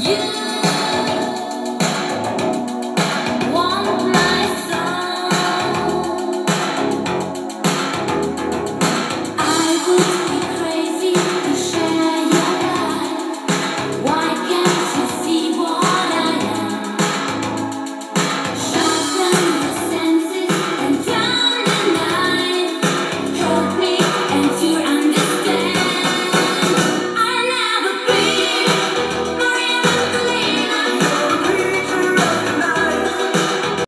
You